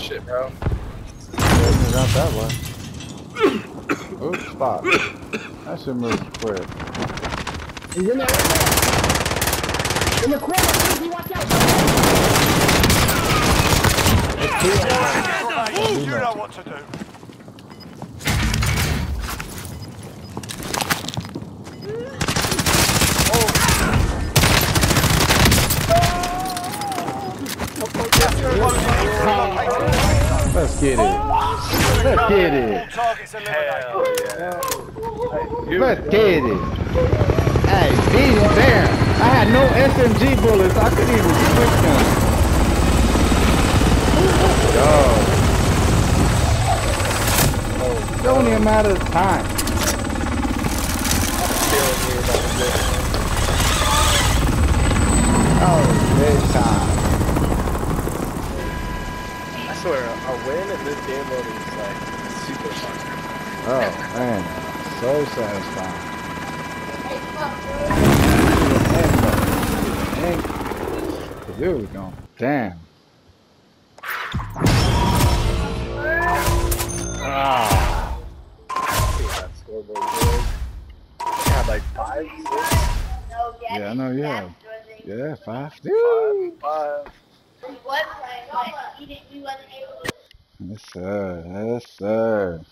shit, bro. It's not that way. Oops, spot. That should move quick. He's in there, right there. In the corner, Susie, watch out. You know what to do. Let's get it. Let's get it. Let's get it. Hey, easy there. I had no SMG bullets. I couldn't even switch them. Yo. It's only a matter of time. Oh, big time. I swear, a win in this game mode is like super fun. Oh, man. So satisfying. There we go. Damn. Ah. That scoreboard, boys. I like five, six, Yeah, I know you have. Yeah, five. Dude. five. We Yes, sir. Yes, sir.